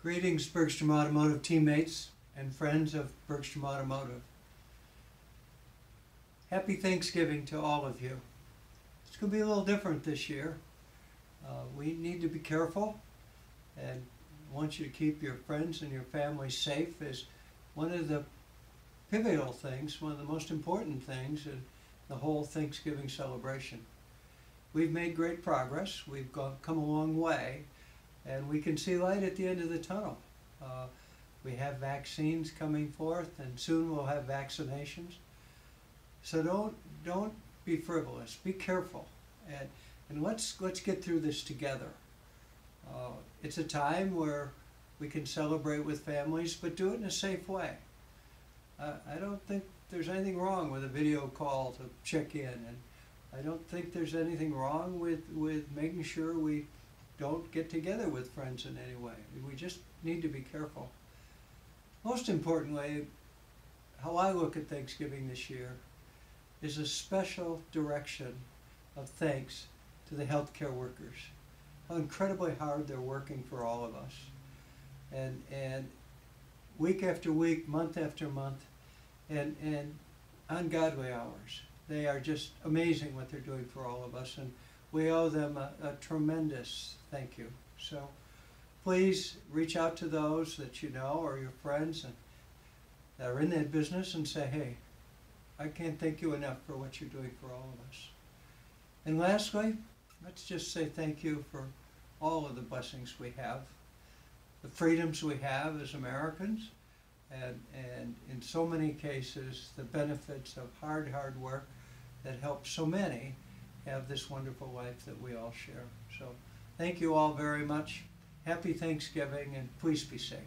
Greetings, Bergstrom Automotive teammates and friends of Bergstrom Automotive. Happy Thanksgiving to all of you. It's going to be a little different this year. Uh, we need to be careful and want you to keep your friends and your family safe is one of the pivotal things, one of the most important things in the whole Thanksgiving celebration. We've made great progress. We've come a long way, and we can see light at the end of the tunnel. Uh, we have vaccines coming forth, and soon we'll have vaccinations. So don't don't be frivolous. Be careful, and and let's let's get through this together. Uh, it's a time where we can celebrate with families, but do it in a safe way. Uh, I don't think there's anything wrong with a video call to check in, and I don't think there's anything wrong with, with making sure we don't get together with friends in any way. We just need to be careful. Most importantly, how I look at Thanksgiving this year is a special direction of thanks to the healthcare workers. How incredibly hard they're working for all of us. And, and week after week, month after month, and, and ungodly hours. They are just amazing what they're doing for all of us, and we owe them a, a tremendous thank you. So please reach out to those that you know or your friends and that are in that business and say, hey, I can't thank you enough for what you're doing for all of us. And lastly, let's just say thank you for all of the blessings we have, the freedoms we have as Americans, and, and in so many cases, the benefits of hard, hard work that help so many have this wonderful life that we all share. So thank you all very much. Happy Thanksgiving and please be safe.